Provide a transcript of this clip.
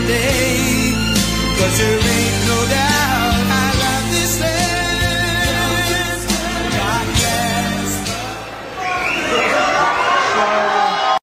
Today. Cause there ain't no doubt.